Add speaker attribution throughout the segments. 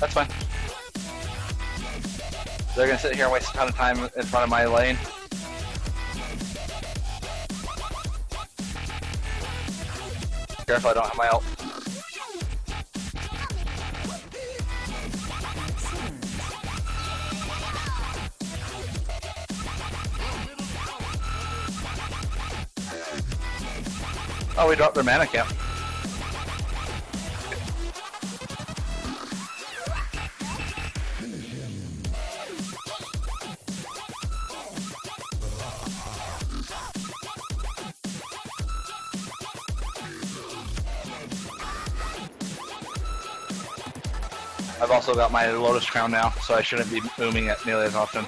Speaker 1: That's fine. They're gonna sit here and waste a ton of time in front of my lane. Careful, I don't have my ult. Oh, we dropped their mana camp. I've also got my Lotus Crown now, so I shouldn't be booming it nearly as often.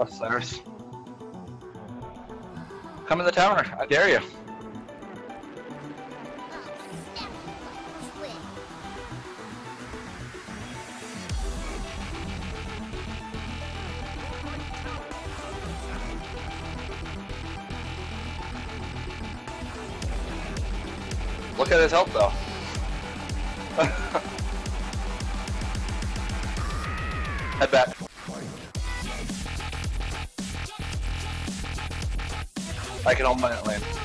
Speaker 1: Osiris. Come in the tower, I dare you. Look at his health though. Head back. I can hold my lane.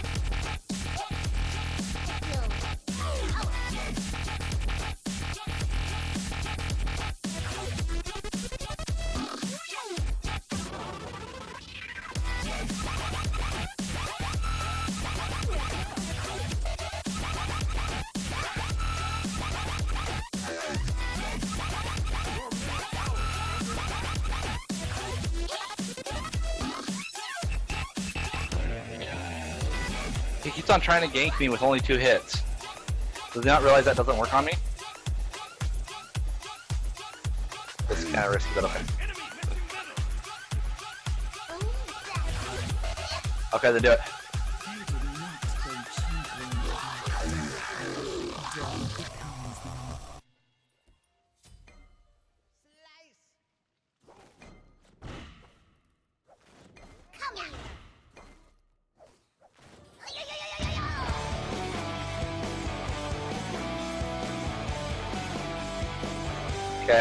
Speaker 1: Keeps on trying to gank me with only two hits. Does he not realize that doesn't work on me? This is kind of risky, but okay. Okay, then do it.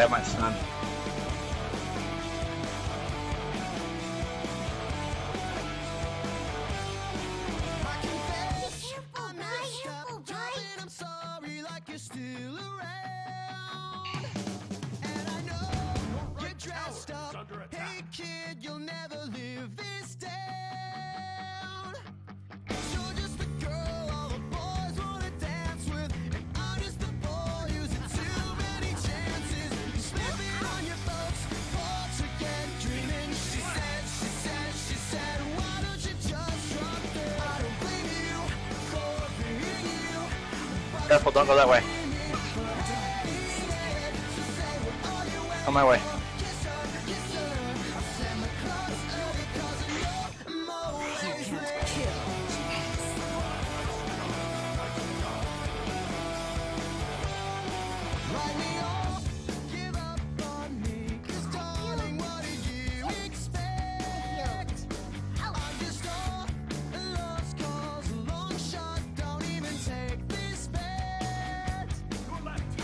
Speaker 1: My stun. Careful, don't go that way. On my way.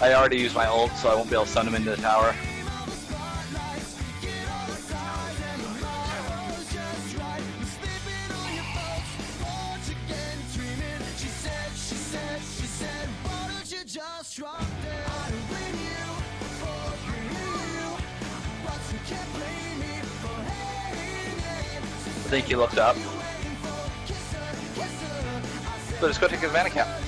Speaker 1: I already used my ult, so I won't be able to send him into the tower. I think he looked up. So just go take his mana camp.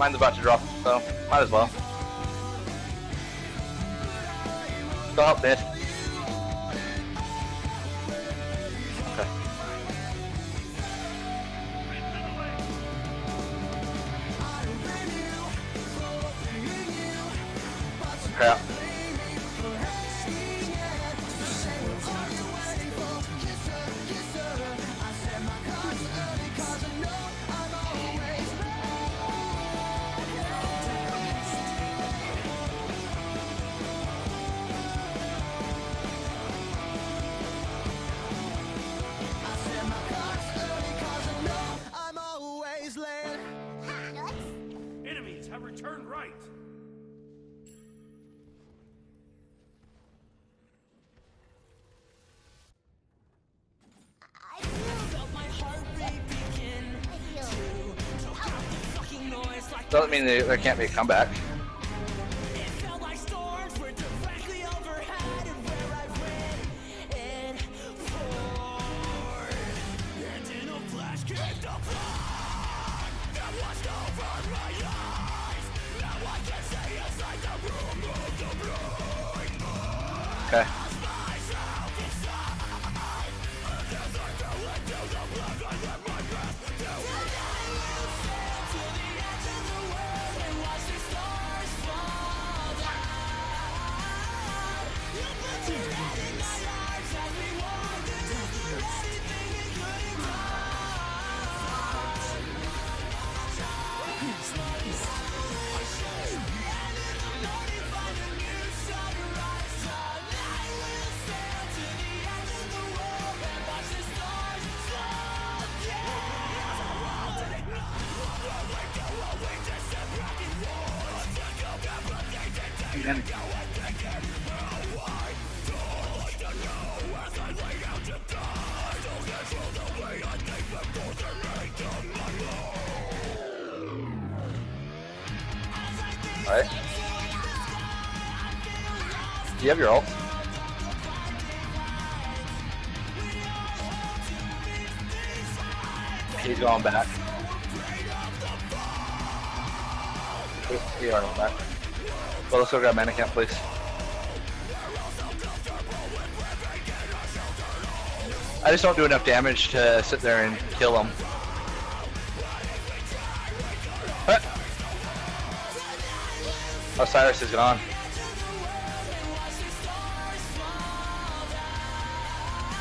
Speaker 1: Mine's about to drop, so might as well. Go help,
Speaker 2: like
Speaker 1: Doesn't mean there there can't be a comeback. Alright. Do you have your ult? He's going back. He's going back. Well, let's go grab Mannequin, please. I just don't do enough damage to sit there and kill him. What? Osiris oh, is gone.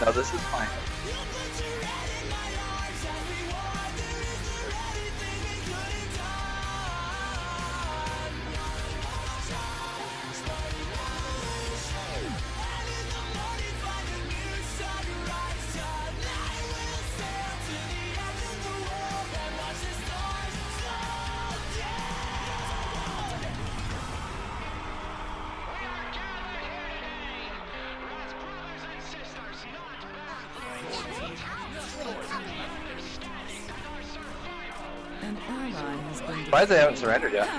Speaker 1: No, this is fine.
Speaker 3: Has
Speaker 1: Surprised they haven't surrendered yet.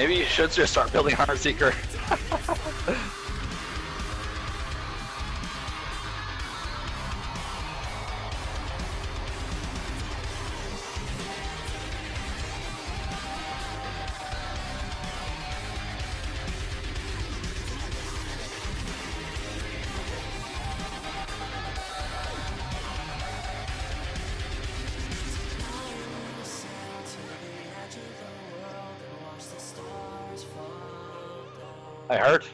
Speaker 1: Maybe you should just start building Heartseeker.
Speaker 2: Sail there anything?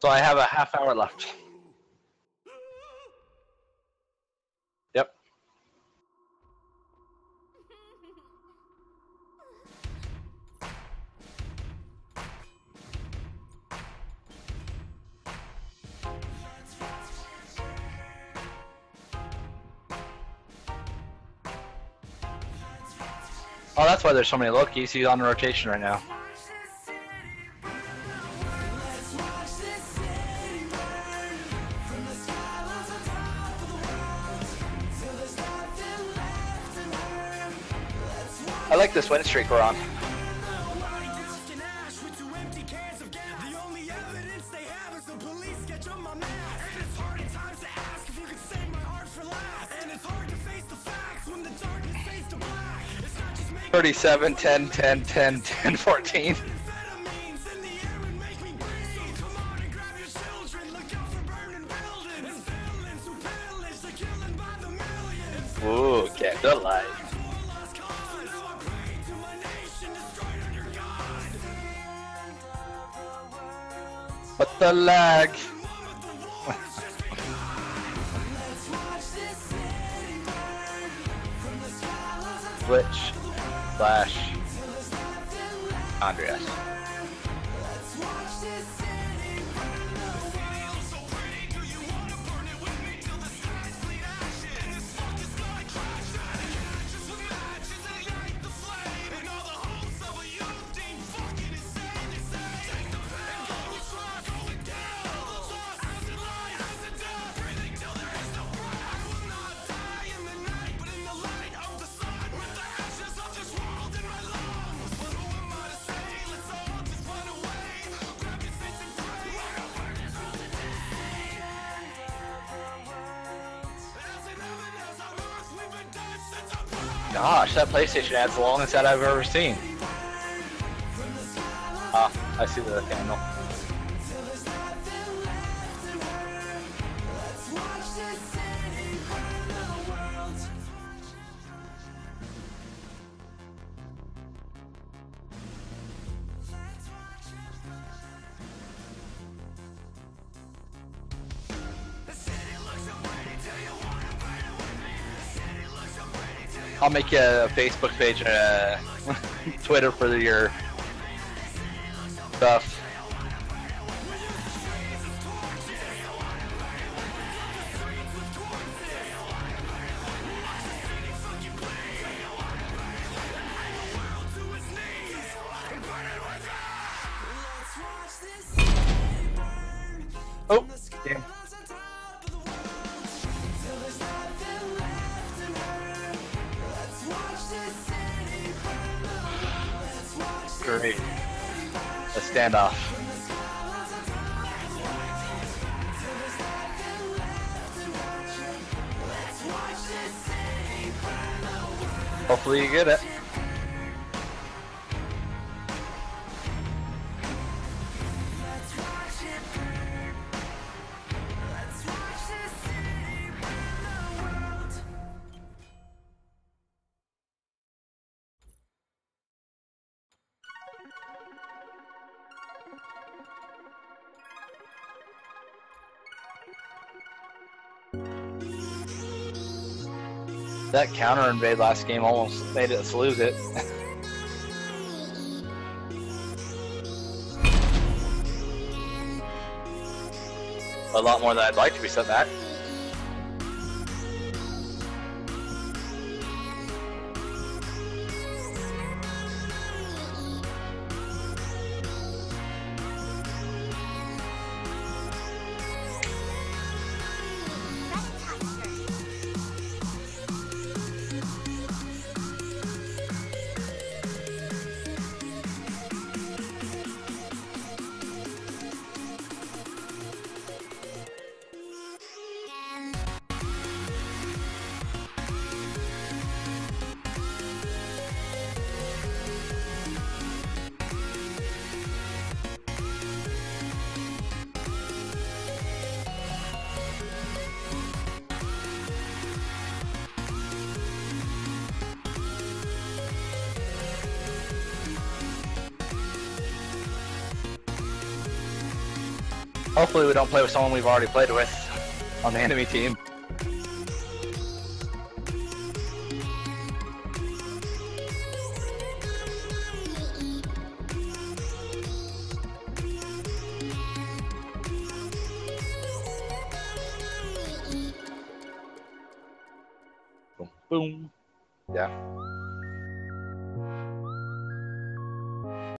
Speaker 1: So I have a half hour left. Oh, that's why there's so many Lokis. He's on rotation right now. I like this win streak we're on.
Speaker 2: 37, 10, 10, 10, 10, 14.
Speaker 1: Amphetamines in the air and make me breathe. Come on and grab your children. Look out for burning buildings. And villains who pillage the killing by the millions.
Speaker 2: Ooh, get the the lag? Glitch slash Andreas. Gosh, that PlayStation ad's the longest ad I've ever seen. Ah, I see the candle. I'll make you a Facebook page and a Twitter for your stuff. Great. A standoff. Hopefully you get it. That counter invade last game almost made us lose it. A lot more than I'd like to be said that. Hopefully we don't play with someone we've already played with on the enemy team. Boom, boom.